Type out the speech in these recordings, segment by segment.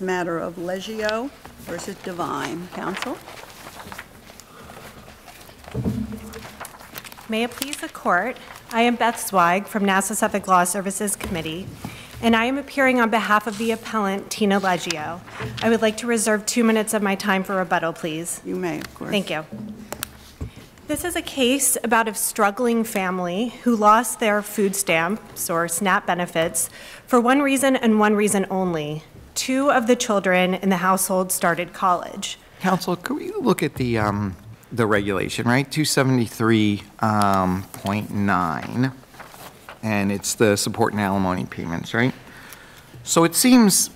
matter of Leggio versus Devine. Counsel? May it please the court, I am Beth Zweig from Nassau Suffolk Law Services Committee, and I am appearing on behalf of the appellant Tina Leggio. I would like to reserve two minutes of my time for rebuttal, please. You may, of course. Thank you. This is a case about a struggling family who lost their food stamps or SNAP benefits for one reason and one reason only. Two of the children in the household started college. Counsel, could we look at the, um, the regulation, right? 273.9, and it's the support and alimony payments, right? So it seems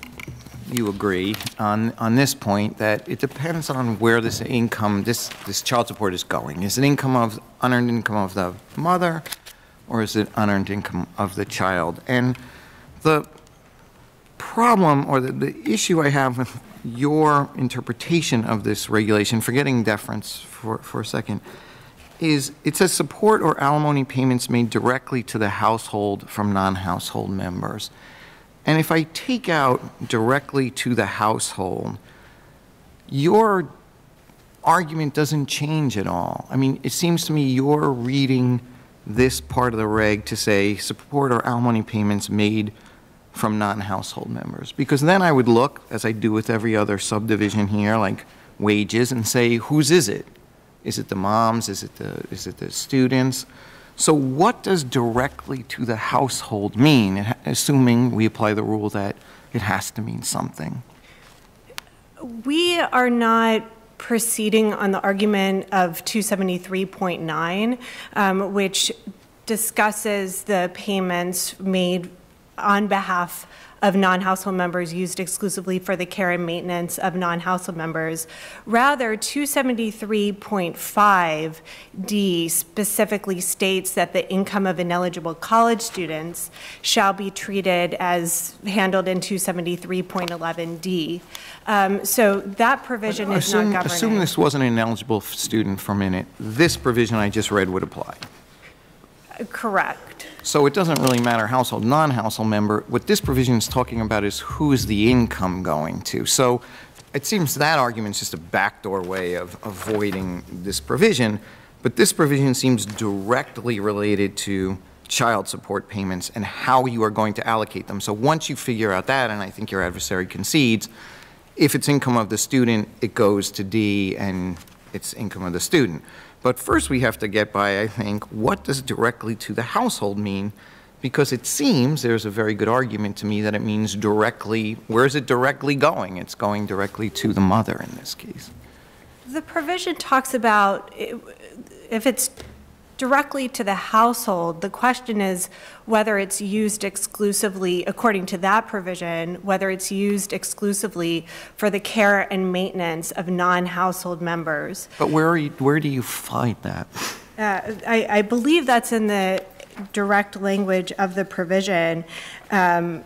you agree on, on this point that it depends on where this income, this, this child support is going. Is it income of, unearned income of the mother, or is it unearned income of the child? And the problem, or the, the issue I have with your interpretation of this regulation, forgetting deference for, for a second, is it says support or alimony payments made directly to the household from non-household members. And if I take out directly to the household, your argument doesn't change at all. I mean, it seems to me you're reading this part of the reg to say support or alimony payments made from non-household members. Because then I would look, as I do with every other subdivision here, like wages, and say, whose is it? Is it the moms? Is it the, is it the students? So what does directly to the household mean, assuming we apply the rule that it has to mean something? We are not proceeding on the argument of 273.9, um, which discusses the payments made on behalf of non-household members used exclusively for the care and maintenance of non-household members. Rather, 273.5D specifically states that the income of ineligible college students shall be treated as handled in 273.11D. Um, so that provision is assume, not governing. Assume this wasn't an ineligible student for a minute. This provision I just read would apply. Correct. So it doesn't really matter household, non-household member. What this provision is talking about is who is the income going to. So it seems that argument is just a backdoor way of avoiding this provision. But this provision seems directly related to child support payments and how you are going to allocate them. So once you figure out that, and I think your adversary concedes, if it's income of the student, it goes to D and it's income of the student. But first we have to get by, I think, what does directly to the household mean? Because it seems, there's a very good argument to me that it means directly, where is it directly going? It's going directly to the mother in this case. The provision talks about if it's directly to the household, the question is whether it's used exclusively, according to that provision, whether it's used exclusively for the care and maintenance of non-household members. But where, are you, where do you find that? Uh, I, I believe that's in the direct language of the provision. Um,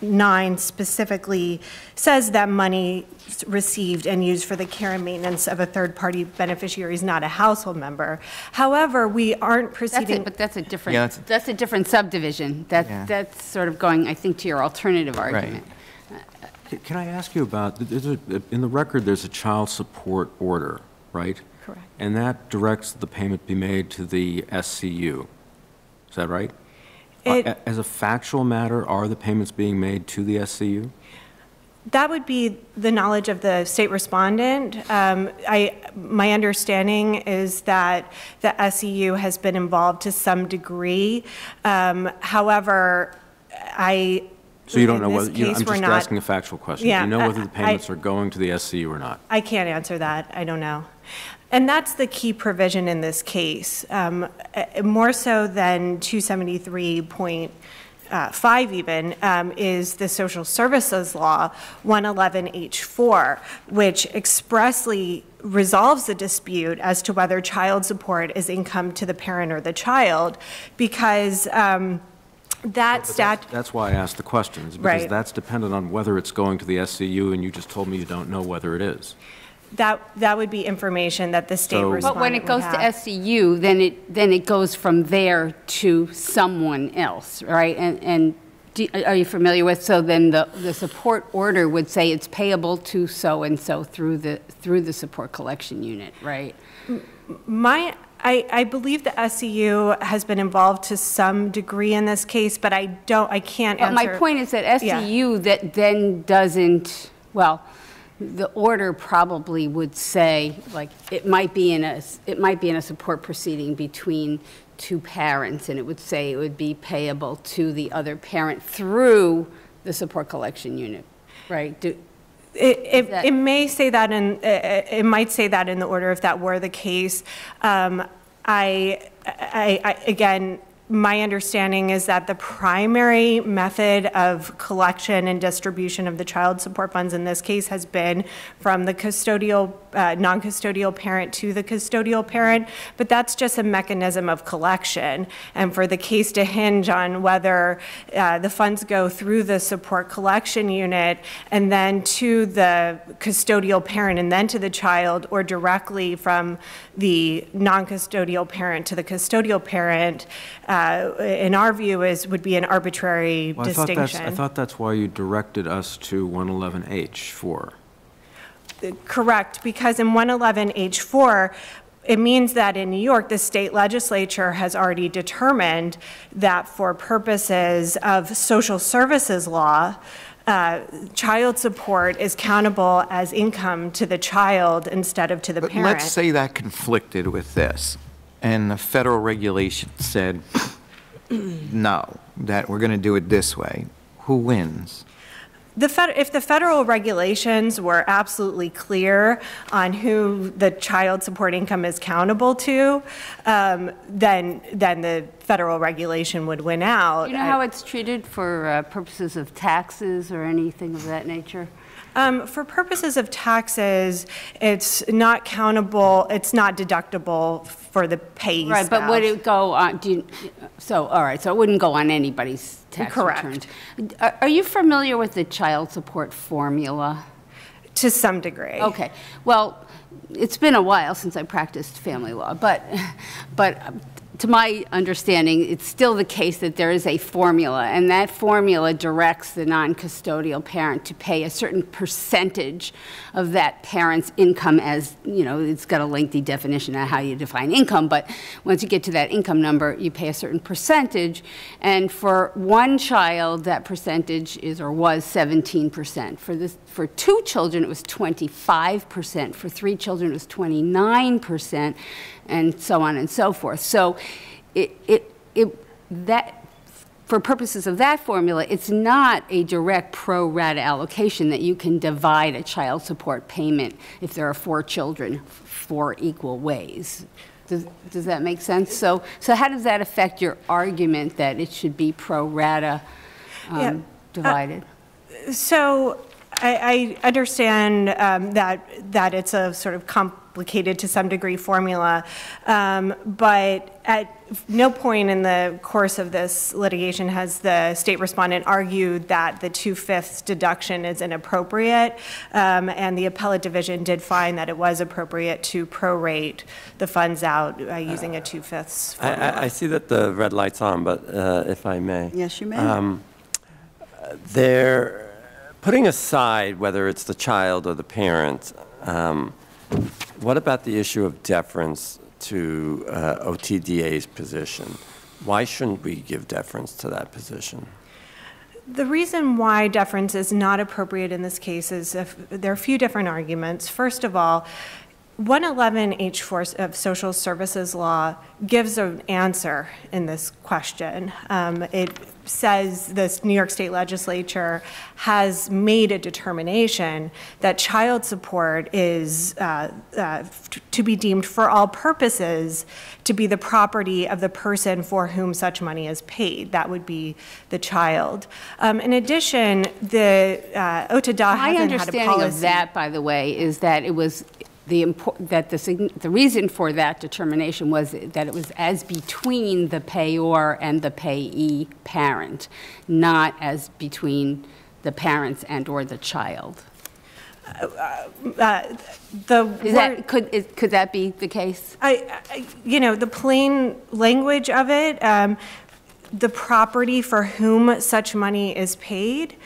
273.9 specifically says that money received and used for the care and maintenance of a third-party beneficiary is not a household member. However, we aren't That's proceeding. it, but that's a Yeah, different, that's- that's a different subdivision. Yeah. That's sort of going, I think, to your alternative argument. C- Can I ask you about, there's a- in the record, there's a child support order, right? Correct. And that directs the payment be made to the SCU. Is that right? Are- It- As a factual matter, are the payments being made to the SCU? That would be the knowledge of the state respondent. Um, I, my understanding is that the SCU has been involved to some degree. Um, However, I so you don't know whether, you know, I'm just not- asking a factual question. Do you know I- whether the I- payments are going to the SCU or not? I can't answer that. I don't know. And that's the key provision in this case. Um, uh, More so than 273.5 even, um, is the Social Services Law, 111H4, which expressly resolves the dispute as to whether child support is income to the parent or the child, because um, that stat, That's why I asked the questions, because Right. that's dependent on whether it's going to the SCU, and you just told me you don't know whether it is. That, that would be information that the state So- respondent But when it would goes to have. SCU, then it, then it goes from there to someone else, right? And, and Do- Are you familiar with, so then the, the support order would say it's payable to so-and-so through the, through the support collection unit, right? My, I, I believe the SCU has been involved to some degree in this case, but I don't, I can't But answer. my point is that Yeah. SCU that then doesn't, well, the order probably would say, like, it might be in a, it might be in a support proceeding between two parents, and it would say it would be payable to the other parent through the support collection unit, right? Do- It, it, it may say that in, it, it might say that in the order if that were the case. Um, I, I, I, again, my understanding is that the primary method of collection and distribution of the child support funds in this case has been from the custodial, uh, non-custodial parent to the custodial parent, but that's just a mechanism of collection. And for the case to hinge on whether uh, the funds go through the support collection unit and then to the custodial parent and then to the child, or directly from the non-custodial parent to the custodial parent, uh, in our view, is, would be an arbitrary Well, I thought that's, distinction. I thought that's why you directed us to 111H4. Correct, because in 111H4, it means that in New York, the state legislature has already determined that for purposes of social services law, uh, child support is countable as income to the child instead of to the But parent. let's say that conflicted with this, and the federal regulation said, no, that we're going to do it this way. Who wins? The if the federal regulations were absolutely clear on who the child support income is countable to, um, then, then the federal regulation would win out. You know how it's treated for uh, purposes of taxes or anything of that nature? Um, For purposes of taxes, it's not countable, it's not deductible for the payee Right, but would it go on, do you, so, all right, so it wouldn't go on anybody's tax Correct. returns? Are are you familiar with the child support formula? To some degree. Okay, well, it's been a while since I practiced family law, but, but to my understanding, it's still the case that there is a formula, and that formula directs the non-custodial parent to pay a certain percentage of that parent's income as, you know, it's got a lengthy definition of how you define income, but once you get to that income number, you pay a certain percentage, and for one child, that percentage is or was 17%. For this, for two children, it was 25%. For three children, it was 29%, and so on and so forth. So it, it, it, that, for purposes of that formula, it's not a direct pro rata allocation that you can divide a child support payment if there are four children four equal ways. Does, does that make sense? So, so how does that affect your argument that it should be pro rata Yeah. um, divided? So I, I understand um, that, that it's a sort of complicated to some degree formula, um, but at no point in the course of this litigation has the state respondent argued that the two-fifths deduction is inappropriate, um, and the appellate division did find that it was appropriate to prorate the funds out uh, using a two-fifths I- formula. I, I see that the red light's on, but uh, if I may. Yes, you may. Um, They're putting aside whether it's the child or the parent. um, What about the issue of deference to uh, OTDA's position? Why shouldn't we give deference to that position? The reason why deference is not appropriate in this case is if, there are a few different arguments. First of all, 111H4 of social services law gives an answer in this question. Um, It says this New York State Legislature has made a determination that child support is uh, uh, to be deemed for all purposes to be the property of the person for whom such money is paid. That would be the child. Um, In addition, the uh, OTDA My hasn't had a understanding of that, by the way, is that it was the, that the, the reason for that determination was that it was as between the payor and the payee parent, not as between the parents and/or the child. Uh, The Is word- that, could, is- could that be the case? I, I- you know, the plain language of it, um, the property for whom such money is paid,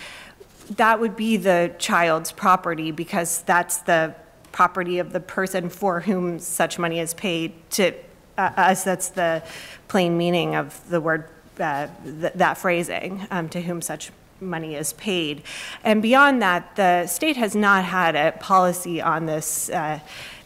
that would be the child's property because that's the property of the person for whom such money is paid to uh, us. That's the plain meaning of the word, uh, th- that phrasing, um, to whom such money is paid. And beyond that, the state has not had a policy on this, uh,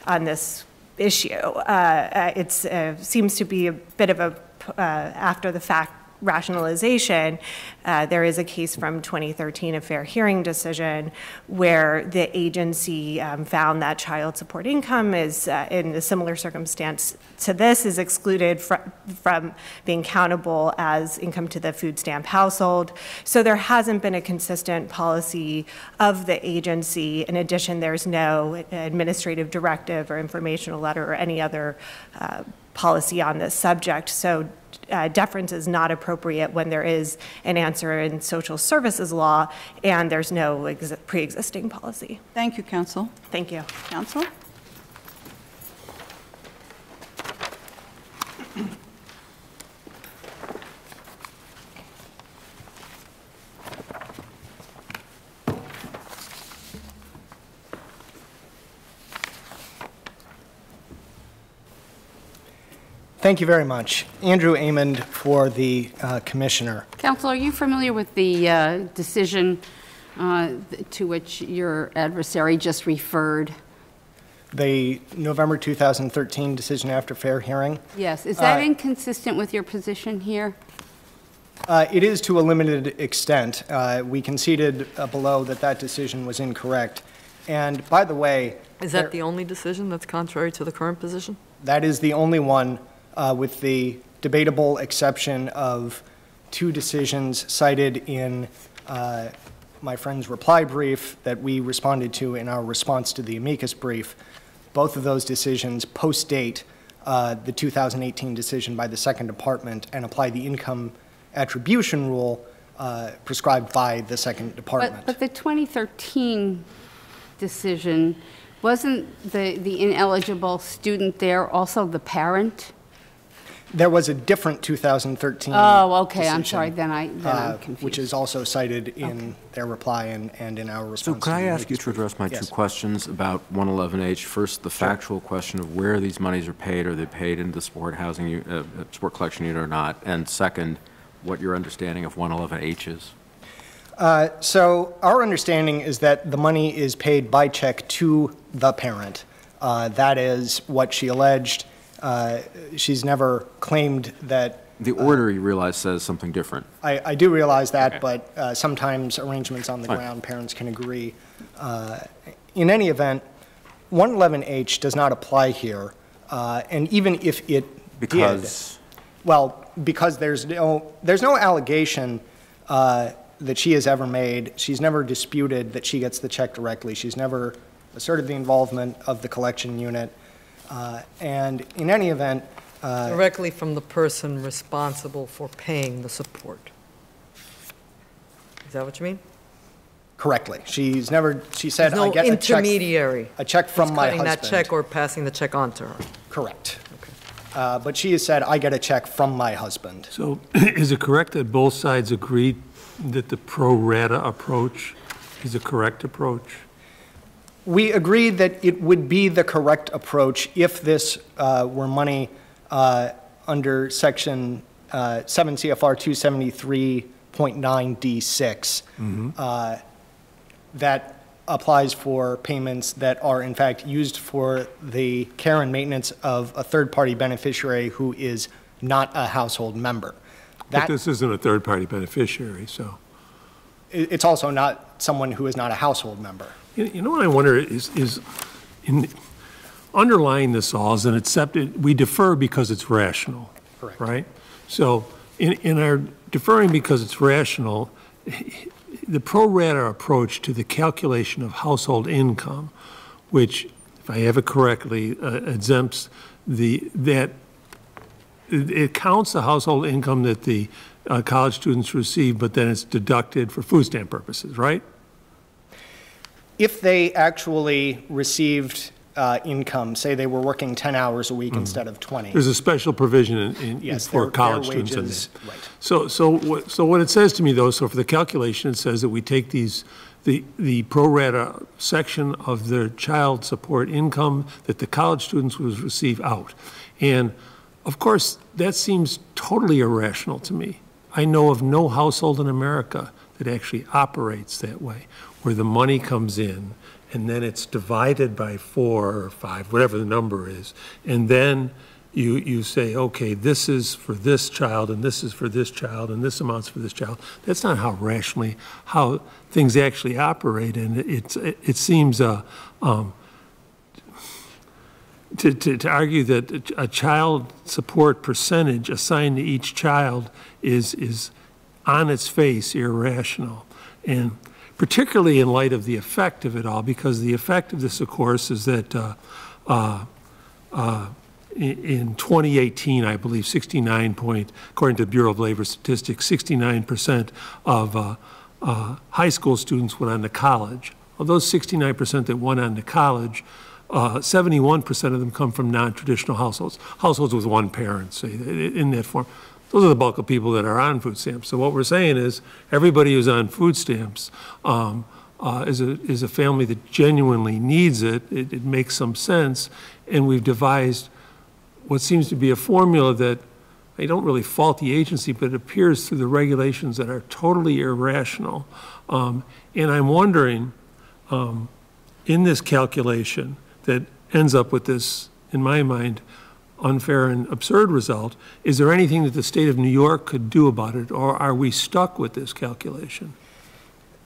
on this issue. Uh, uh, uh, seems to be a bit of a, uh, after-the-fact rationalization. Uh, There is a case from 2013, a fair hearing decision, where the agency um, found that child support income is, uh, in a similar circumstance to this, is excluded fr- from being countable as income to the food stamp household. So there hasn't been a consistent policy of the agency. In addition, there's no administrative directive or informational letter or any other uh, policy on this subject. So uh, deference is not appropriate when there is an answer in social services law and there's no ex- pre-existing policy. Thank you, counsel. Thank you. Counsel? Thank you very much. Andrew Amend for the uh, Commissioner. Counsel, are you familiar with the uh, decision uh, to which your adversary just referred? The November 2013 decision after fair hearing. Yes, is that Uh, inconsistent with your position here? Uh, It is to a limited extent. Uh, We conceded uh, below that that decision was incorrect. And by the way. Is there- that the only decision that's contrary to the current position? That is the only one uh, with the debatable exception of two decisions cited in uh, my friend's reply brief that we responded to in our response to the amicus brief. Both of those decisions post-date uh, the 2018 decision by the Second Department and apply the income attribution rule uh, prescribed by the Second Department. But, but the 2013 decision, wasn't the, the ineligible student there also the parent? There was a different 2013 Oh, okay, I'm decision, sorry, then I, then uh, I'm confused. Which is also cited in their reply and, and in our So response. could to I the ask you to address my brief. two Yes. questions about 111H? First, the factual question of where these monies are paid. Are they paid into the sport housing, u- uh, uh, sport collection unit or not? And second, what your understanding of 111H is? Uh, So our understanding is that the money is paid by check to the parent. Uh, That is what she alleged. Uh, She's never claimed that, The order, you realize, says something different. I, I do realize Okay. that, but uh, sometimes arrangements on the Fine. ground, parents can agree. Uh, In any event, 111H does not apply here, uh, and even if it did. Well, because there's no, there's no allegation uh, that she has ever made. She's never disputed that she gets the check directly. She's never asserted the involvement of the collection unit. Uh, And in any event, uh, Directly from the person responsible for paying the support. Is that what you mean? correctly, she's never, she said, There's I no get a check. intermediary. A check from that's my Cutting that check or passing the check on to her. Correct. Uh, But she has said, I get a check from my husband. So is it correct that both sides agreed that the pro rata approach is a correct approach? We agreed that it would be the correct approach if this uh, were money uh, under Section uh, 7 CFR 273.9D6 uh, that applies for payments that are in fact used for the care and maintenance of a third-party beneficiary who is not a household member. But this isn't a third-party beneficiary, so. it's also not someone who is not a household member. You know what I wonder is, is in, underlying this all is an accepted, we defer because it's rational. Correct. Right? So in, in our deferring because it's rational, the pro rata approach to the calculation of household income, which, if I have it correctly, uh, exempts the, that, it it counts the household income that the uh, college students receive, but then it's deducted for food stamp purposes, right? If they actually received uh, income, say they were working 10 hours a week instead of 20. There's a special provision in- in, Yes, for their- college their students wages, right. So, so what, so what it says to me though, so for the calculation, it says that we take these, the, the pro rata section of their child support income that the college students would receive out. And of course, that seems totally irrational to me. I know of no household in America that actually operates that way, where the money comes in and then it's divided by four or five, whatever the number is. And then you, you say, okay, this is for this child, and this is for this child, and this amount's for this child. That's not how rationally, how things actually operate, and it's, it, it seems, uh, um, to, to, to argue that a child support percentage assigned to each child is, is on its face irrational. And particularly in light of the effect of it all, because the effect of this, of course, is that uh, uh, uh, in in 2018, I believe 69 point, according to Bureau of Labor Statistics, 69% of uh, uh, high school students went on to college. Of those 69% that went on to college, uh, 71% of them come from non-traditional households, households with one parent, say, in that form. Those are the bulk of people that are on food stamps. So what we're saying is, everybody who's on food stamps um, uh, is a, is a family that genuinely needs it. It, it makes some sense, and we've devised what seems to be a formula that, I don't really fault the agency, but it appears through the regulations that are totally irrational. Um, And I'm wondering, um, in this calculation that ends up with this, in my mind, unfair and absurd result, is there anything that the state of New York could do about it, or are we stuck with this calculation?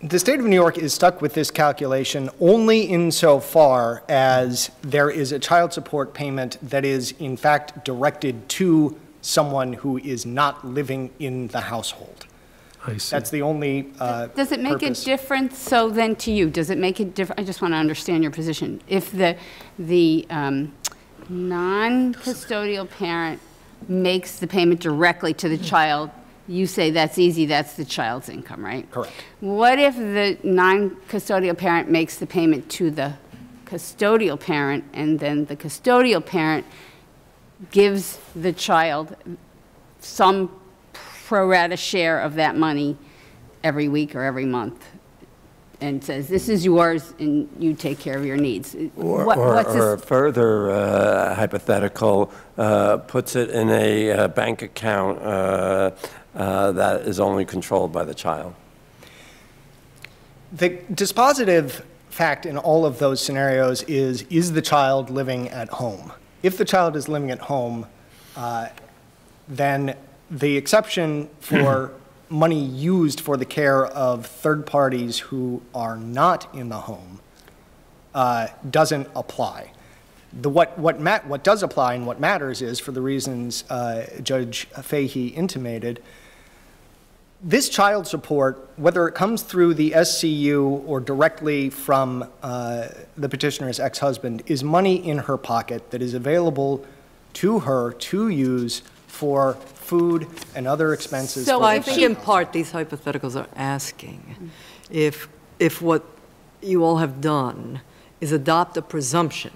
The state of New York is stuck with this calculation only insofar as there is a child support payment that is in fact directed to someone who is not living in the household. I see. That's the only uh, Does it make a difference, so then to you, does it make a difference, I just want to understand your position. If the, the um, non-custodial parent makes the payment directly to the mm-hmm. child, you say that's easy, that's the child's income, right? Correct. What if the non-custodial parent makes the payment to the custodial parent, and then the custodial parent gives the child some pro rata share of that money every week or every month, and says, this is yours, and you take care of your needs? Or, What- or, what's or a further uh, hypothetical, uh, puts it in a uh, bank account uh, uh, that is only controlled by the child. The dispositive fact in all of those scenarios is, is the child living at home? If the child is living at home, uh, then the exception for money used for the care of third parties who are not in the home uh, doesn't apply. The, what, what, mat, what does apply and what matters is, for the reasons uh, Judge Fahey intimated, this child support, whether it comes through the SCU or directly from uh, the petitioner's ex-husband, is money in her pocket that is available to her to use for food and other expenses. So I think in part, these hypotheticals are asking if, if what you all have done is adopt a presumption,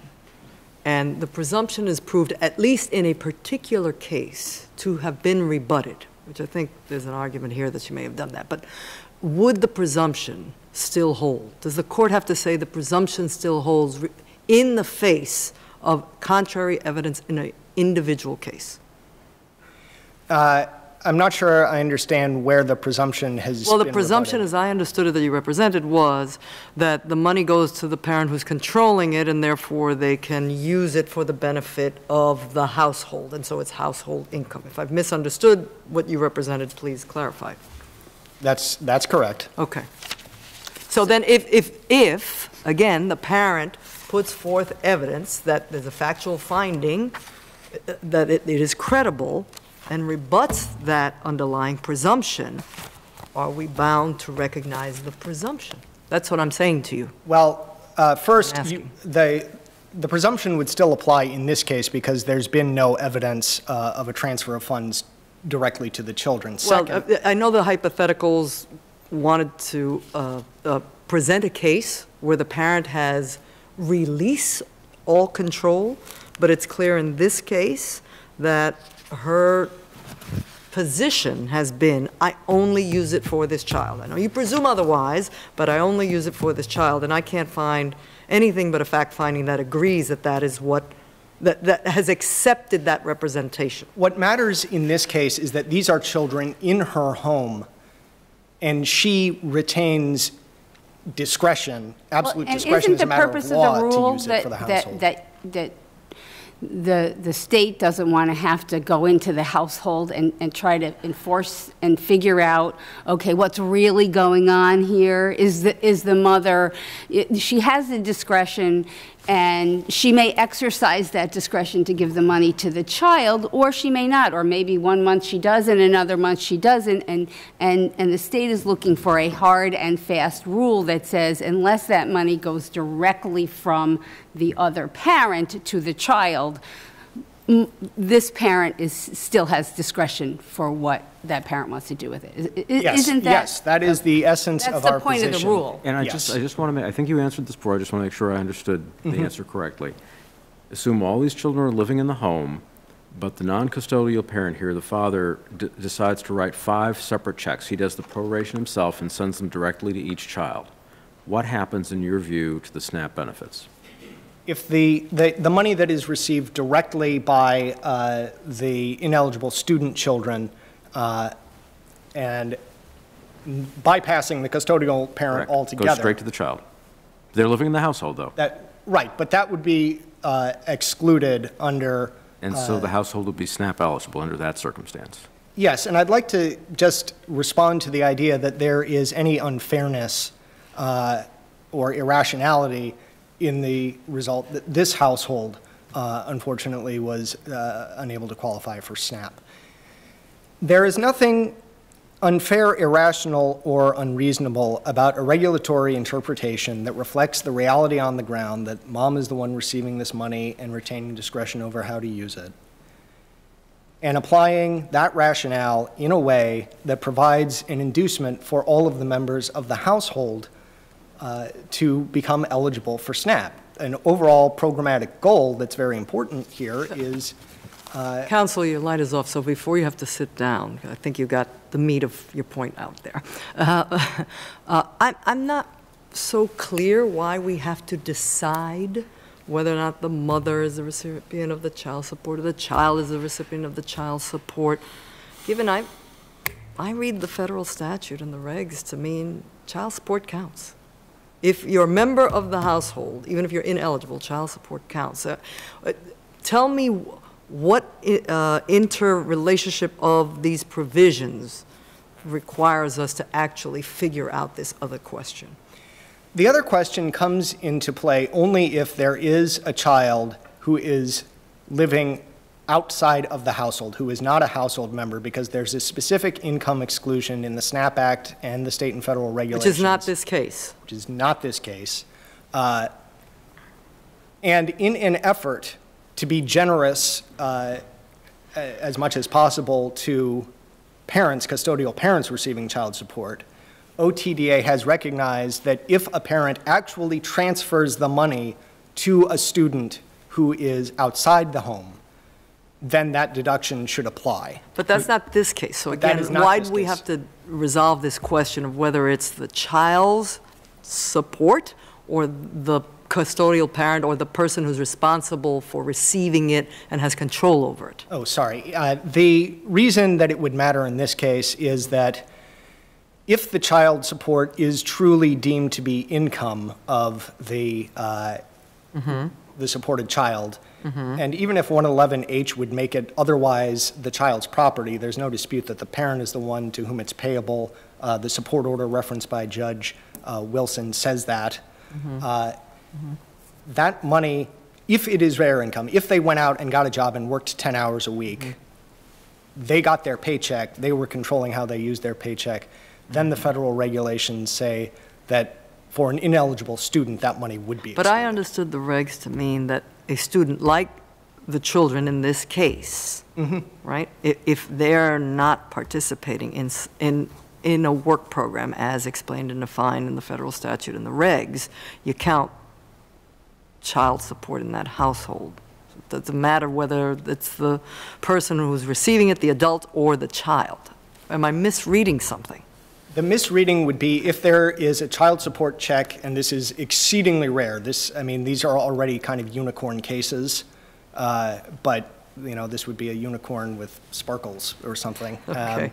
and the presumption is proved, at least in a particular case, to have been rebutted, which I think there's an argument here that you may have done that, but would the presumption still hold? Does the court have to say the presumption still holds in the face of contrary evidence in an individual case? Uh, I'm not sure I understand where the presumption has Well, the presumption, rebutted. as I understood it, that you represented was that the money goes to the parent who's controlling it, and therefore they can use it for the benefit of the household, and so it's household income. If I've misunderstood what you represented, please clarify. That's, that's correct. Okay. So then if, if, if, again, the parent puts forth evidence that there's a factual finding, uh, that it it is credible, and rebuts that underlying presumption, are we bound to recognize the presumption? That's what I'm saying to you. Well, uh, first, you- the, the presumption would still apply in this case because there's been no evidence uh, of a transfer of funds directly to the children. Well, Second, uh, I know the hypotheticals wanted to uh, uh, present a case where the parent has release all control, but it's clear in this case that her position has been, I only use it for this child. I know you presume otherwise, but I only use it for this child, and I can't find anything but a fact finding that agrees that that is what, that, that has accepted that representation. What matters in this case is that these are children in her home, and she retains discretion, absolute Well, discretion as a matter of And isn't the law purpose to of the use rule it for the household. that, that, that the, the state doesn't want to have to go into the household and, and try to enforce and figure out, okay, what's really going on here? Is the, is the mother, it- she has the discretion, and she may exercise that discretion to give the money to the child, or she may not, or maybe one month she does and another month she doesn't, and, and, and the state is looking for a hard and fast rule that says unless that money goes directly from the other parent to the child, this parent is, still has discretion for what that parent wants to do with it. I- I- Yes, Isn't that? yes, that is the essence That's of the our point of the position. rule. And I Yes. just, I just want to make, I think you answered this before, I just want to make sure I understood the mm-hmm. answer correctly. Assume all these children are living in the home, but the non-custodial parent here, the father, d- decides to write five separate checks. He does the proration himself and sends them directly to each child. What happens, in your view, to the SNAP benefits? If the, the, the money that is received directly by uh, the ineligible student children uh, and bypassing the custodial parent Correct. altogether. Goes straight to the child. They're living in the household, though. That, right, but that would be uh, excluded under, And so the household would be SNAP eligible under that circumstance. yes, and I'd like to just respond to the idea that there is any unfairness uh, or irrationality in the result that this household, uh, unfortunately, was uh, unable to qualify for SNAP. There is nothing unfair, irrational, or unreasonable about a regulatory interpretation that reflects the reality on the ground that mom is the one receiving this money and retaining discretion over how to use it. And applying that rationale in a way that provides an inducement for all of the members of the household uh, to become eligible for SNAP. An overall programmatic goal that's very important here is Counsel, your light is off, so before you have to sit down, I think you got the meat of your point out there. Uh, uh, I'm I'm not so clear why we have to decide whether or not the mother is the recipient of the child support or the child is the recipient of the child support, given I, I read the federal statute and the regs to mean child support counts. If you're a member of the household, even if you're ineligible, child support counts. Uh, uh, Tell me what uh, interrelationship of these provisions requires us to actually figure out this other question? The other question comes into play only if there is a child who is living outside of the household, who is not a household member, because there's a specific income exclusion in the SNAP Act and the state and federal regulations. Which is not this case. Which is not this case. Uh, And in an effort to be generous uh, as much as possible to parents, custodial parents receiving child support, OTDA has recognized that if a parent actually transfers the money to a student who is outside the home, then that deduction should apply. But that's not this case. So again, why do we case. have to resolve this question of whether it's the child's support or the custodial parent or the person who's responsible for receiving it and has control over it? Oh, sorry. Uh, The reason that it would matter in this case is that if the child support is truly deemed to be income of the, uh, the supported child, and even if 111H would make it otherwise the child's property, there's no dispute that the parent is the one to whom it's payable. Uh, The support order referenced by Judge uh, Wilson says that. Uh, That money, if it is their income, if they went out and got a job and worked 10 hours a week, they got their paycheck, they were controlling how they used their paycheck, then the federal regulations say that for an ineligible student, that money would be But I understood the regs to mean that a student, like the children in this case, mm-hmm. right? i- If they're not participating in, in, in a work program as explained and defined in the federal statute and the regs, you count child support in that household. It Doesn't matter whether it's the person who's receiving it, the adult, or the child. Am I misreading something? The misreading would be if there is a child support check, and this is exceedingly rare. This, I mean, these are already kind of unicorn cases, uh, but, you know, this would be a unicorn with sparkles or something. Um, Okay.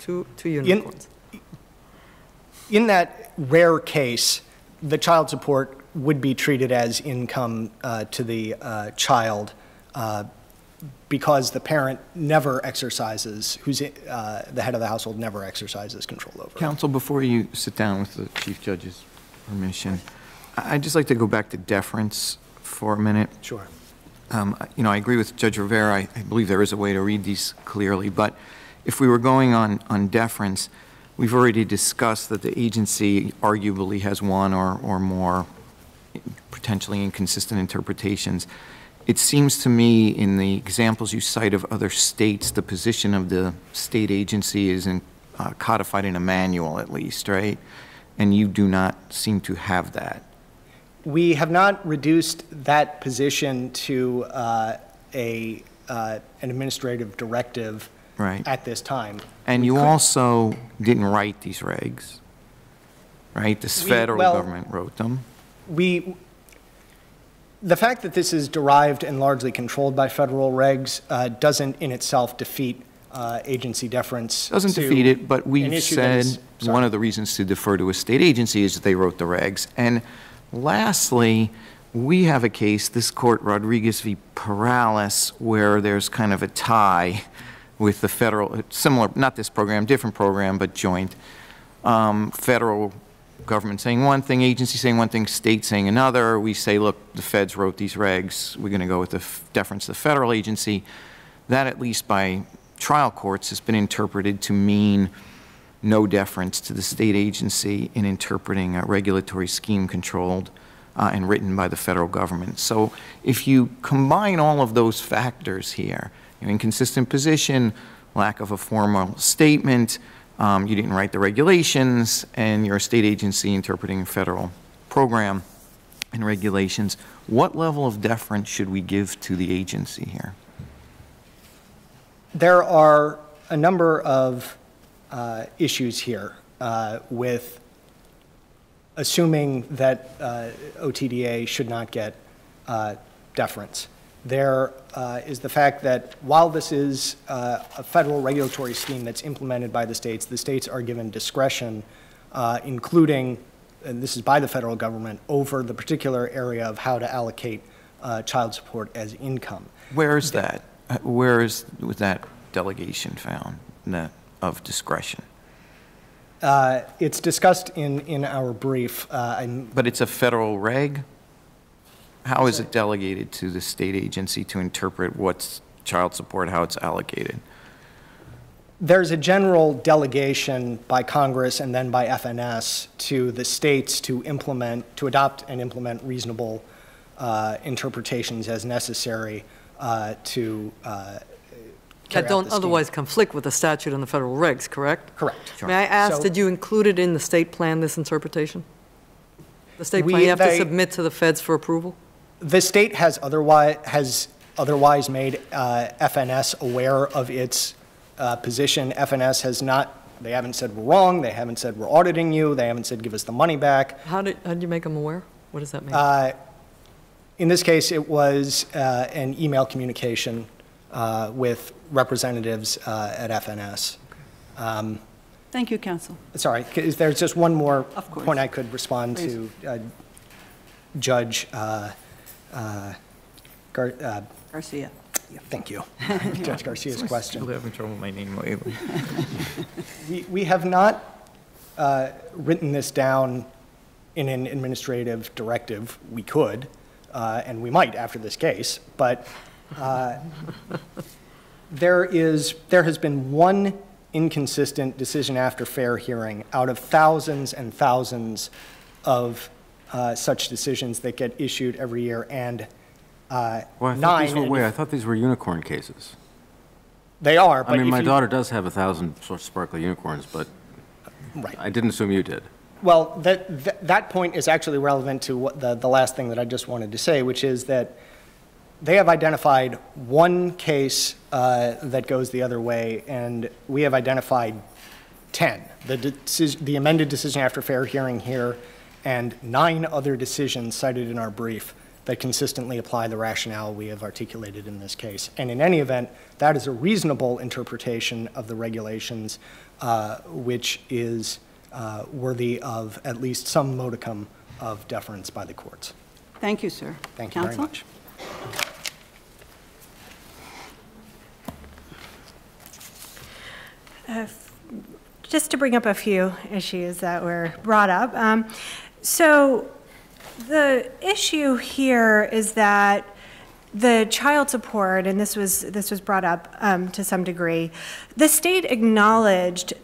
Two, two unicorns. In that rare case, the child support would be treated as income uh, to the uh, child uh, because the parent never exercises, who's uh, the head of the household never exercises control over. Counsel, before you sit down with the Chief Judge's permission, I'd just like to go back to deference for a minute. Sure. Um, You know, I agree with Judge Rivera, I I believe there is a way to read these clearly, but if we were going on, on deference, we've already discussed that the agency arguably has one or, or more potentially inconsistent interpretations. It seems to me, in the examples you cite of other states, the position of the state agency is in- uh, codified in a manual at least, right? And you do not seem to have that. We have not reduced that position to uh, a, uh, an administrative directive Right. at this time. And We you also didn't write these regs, right? This We- federal well- government wrote them. We, the fact that this is derived and largely controlled by federal regs uh, doesn't in itself defeat uh, agency deference. Doesn't defeat it, but we've is- said, sorry. one of the reasons to defer to a state agency is that they wrote the regs. And lastly, we have a case, this court, Rodriguez v. Perales, where there's kind of a tie with the federal, similar, not this program, different program, but joint. Um, Federal government saying one thing, agency saying one thing, state saying another. We say, look, the feds wrote these regs, we're going to go with the deference to the federal agency. That, at least by trial courts, has been interpreted to mean no deference to the state agency in interpreting a regulatory scheme controlled uh, and written by the federal government. So if you combine all of those factors here, your inconsistent position, lack of a formal statement, um, you didn't write the regulations, and you're a state agency interpreting a federal program and regulations, what level of deference should we give to the agency here? There are a number of uh, issues here uh, with assuming that uh, OTDA should not get uh, deference. There uh, is the fact that while this is uh, a federal regulatory scheme that's implemented by the states, the states are given discretion, uh, including, and this is by the federal government, over the particular area of how to allocate uh, child support as income. Where is that? Where is, was that delegation found, the- of discretion? Uh, It's discussed in, in our brief. Uh, But it's a federal reg? How is it delegated to the state agency to interpret what's child support, how it's allocated? There's a general delegation by Congress and then by FNS to the states to implement, to adopt and implement reasonable uh, interpretations as necessary uh, to uh, That don't the scheme. otherwise conflict with the statute and the federal regs, correct? Correct. May I ask, So- did you include it in the state plan, this interpretation? The state We- plan you have to submit to the feds for approval? The state has otherwise, has otherwise made uh, FNS aware of its uh, position. FNS has not, they haven't said we're wrong, they haven't said we're auditing you, they haven't said give us the money back. How did, how did you make them aware? What does that mean? Uh, In this case, it was uh, an email communication uh, with representatives uh, at FNS. Um, Thank you, counsel. Sorry, there's just one more point I could respond to uh, Judge uh, uh, Gar- uh, Garcia. yeah, Thank you. Judge Garcia's question. having trouble with my name lately. We, we have not uh, written this down in an administrative directive. We could, uh, and we might after this case, but uh, there is, there has been one inconsistent decision after fair hearing out of thousands and thousands of uh, such decisions that get issued every year, and uh, Well, I thought nine. these were, wait, I thought these were unicorn cases. They are, but I mean, my you- daughter does have a thousand sort of sparkly unicorns, but Right. I didn't assume you did. Well, that, that- that point is actually relevant to what, the, the last thing that I just wanted to say, which is that they have identified one case uh, that goes the other way, and we have identified 10. The the amended decision after fair hearing here, and nine other decisions cited in our brief that consistently apply the rationale we have articulated in this case. And in any event, that is a reasonable interpretation of the regulations, uh, which is uh, worthy of at least some modicum of deference by the courts. Thank you, sir. Thank you very Counsel? much. just to bring up a few issues that were brought up. Um, So the issue here is that the child support, and this was, this was brought up um, to some degree, the state acknowledged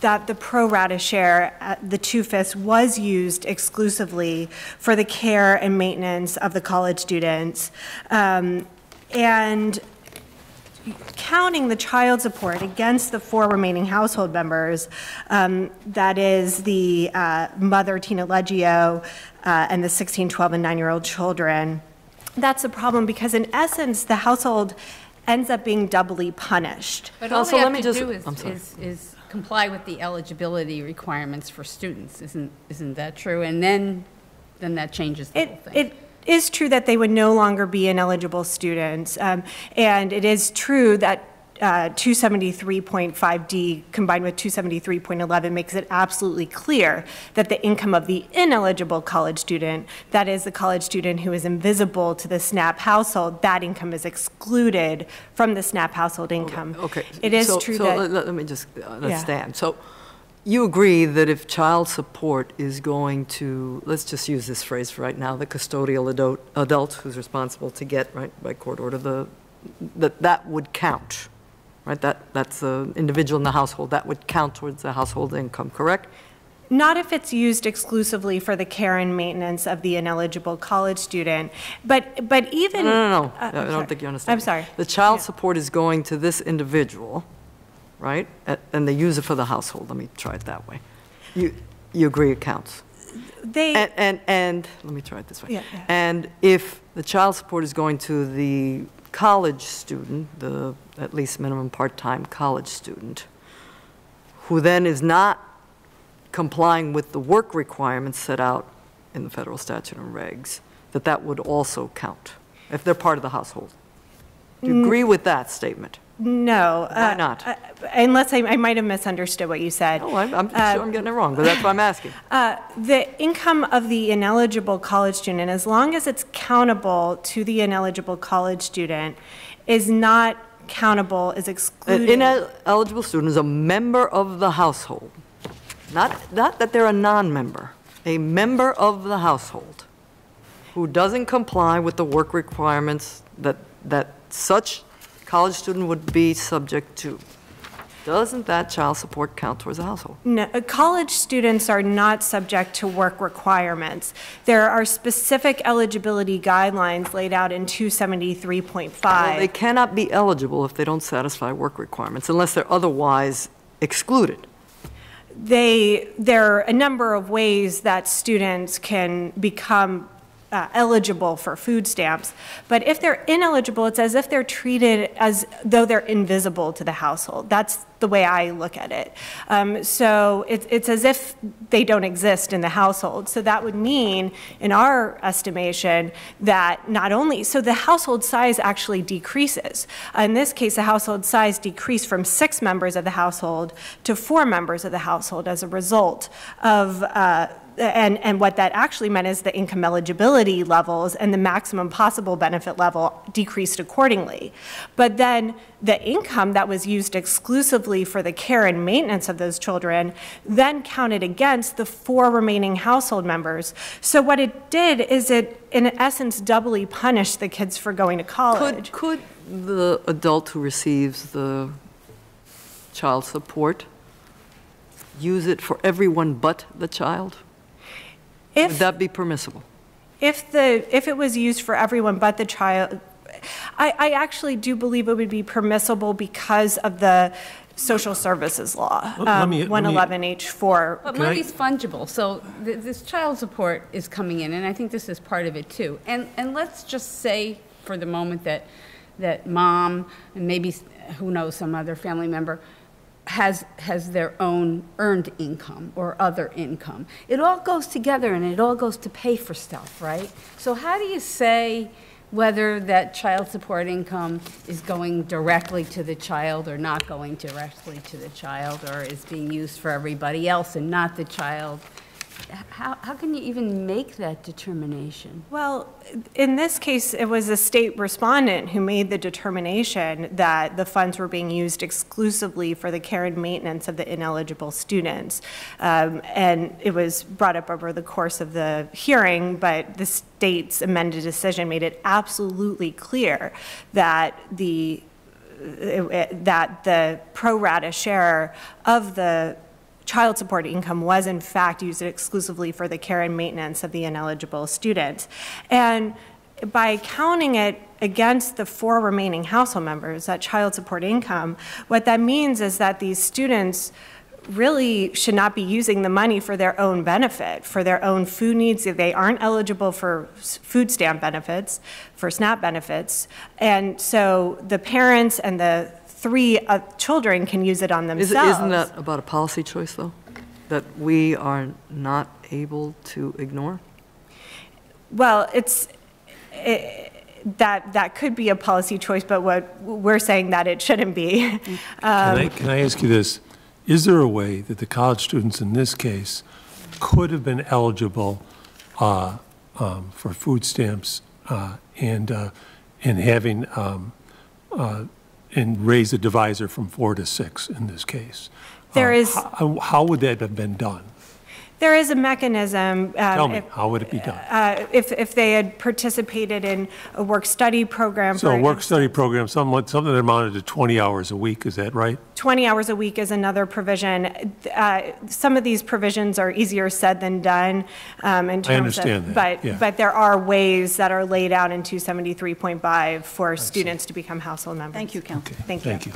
that the pro rata share, the two-fifths, was used exclusively for the care and maintenance of the college students. Um, And counting the child support against the four remaining household members, um, that is the uh, mother, Tina Leggio, uh, and the 16, 12, and 9-year-old children, that's a problem because in essence, the household ends up being doubly punished. But all Counsel, they let have me to just- do is, I'm sorry. is, is comply with the eligibility requirements for students, isn't, isn't that true? And then, then that changes the whole thing. it is true that they would no longer be ineligible students, um, and it is true that uh, 273.5D combined with 273.11 makes it absolutely clear that the income of the ineligible college student, that is the college student who is invisible to the SNAP household, that income is excluded from the SNAP household income. Okay. It is so- true so that. let- Let me just uh, Yeah. understand. So you agree that if child support is going to, let's just use this phrase for right now, the custodial adult, adult who's responsible to get, right, by court order, the, that that would count, right? That, that's the individual in the household, that would count towards the household income, correct? Not if it's used exclusively for the care and maintenance of the ineligible college student, but, but even. no, no, no. Uh, I don't sorry. think you understand. I'm sorry. The child Yeah. support is going to this individual, right? And they use it for the household, let me try it that way. You, you agree it counts? They, And, and, and, let me try it this way. Yeah, yeah. And if the child support is going to the college student, the at least minimum part-time college student, who then is not complying with the work requirements set out in the federal statute and regs, that that would also count, if they're part of the household. Do you mm. agree with that statement? No. Why uh, not? uh, Unless I, I might have misunderstood what you said. No, I'm, I'm Uh, sure I'm getting it wrong, but that's what I'm asking. Uh, The income of the ineligible college student, as long as it's countable to the ineligible college student, is not countable, is excluded. An ineligible student is a member of the household, not, not that they're a non-member, a member of the household who doesn't comply with the work requirements that, that such college student would be subject to. Doesn't that child support count towards the household? No, uh, college students are not subject to work requirements. There are specific eligibility guidelines laid out in Well, 273.5. They cannot be eligible if they don't satisfy work requirements unless they're otherwise excluded. they, there are a number of ways that students can become uh, eligible for food stamps. But if they're ineligible, it's as if they're treated as though they're invisible to the household. That's the way I look at it. Um, So it's, it's as if they don't exist in the household. So that would mean, in our estimation, that not only, so the household size actually decreases. In this case, the household size decreased from six members of the household to four members of the household as a result of, uh, and, and what that actually meant is the income eligibility levels and the maximum possible benefit level decreased accordingly. But then the income that was used exclusively for the care and maintenance of those children then counted against the four remaining household members. So what it did is it, in essence, doubly punished the kids for going to college. Could, could the adult who receives the child support use it for everyone but the child? Would that be permissible? if the, if it was used for everyone but the child, I, I actually do believe it would be permissible because of the social services law, Let- let me- um, let me- 111H4. But Can I- money's fungible, so th- this child support is coming in, and I think this is part of it too. And, and let's just say for the moment that, that mom, and maybe, who knows, some other family member, has, has their own earned income or other income. It all goes together and it all goes to pay for stuff, right? So how do you say whether that child support income is going directly to the child or not going directly to the child or is being used for everybody else and not the child? How, how can you even make that determination? Well, in this case, it was a state respondent who made the determination that the funds were being used exclusively for the care and maintenance of the ineligible students. Um, And it was brought up over the course of the hearing, but the state's amended decision made it absolutely clear that the that the pro rata share of the child support income was in fact used exclusively for the care and maintenance of the ineligible students. And by counting it against the four remaining household members, that child support income, what that means is that these students really should not be using the money for their own benefit, for their own food needs. If they aren't eligible for food stamp benefits, for SNAP benefits. And so the parents and the three uh, children can use it on Is- themselves. Isn't that about a policy choice, though? That we are not able to ignore? Well, it's, eh, that, that could be a policy choice, but what, we're saying that it shouldn't be. Can I, can I ask you this? Is there a way that the college students in this case could have been eligible uh, um, for food stamps uh, and, uh, and having, um, uh, and raise the divisor from four to six in this case? There Uh, is- How, how would that have been done? There is a mechanism. um, Tell me, if- how would it be done? uh, If, if they had participated in a work-study program. So for a instance. work-study program, somewhat, something that amounted to 20 hours a week, is that right? 20 hours a week is another provision. Uh, Some of these provisions are easier said than done um, in terms of. understand that, yeah. But, but there are ways that are laid out in 273.5 for students to become household members. Thank you, Counsel. Thank you. Thank you.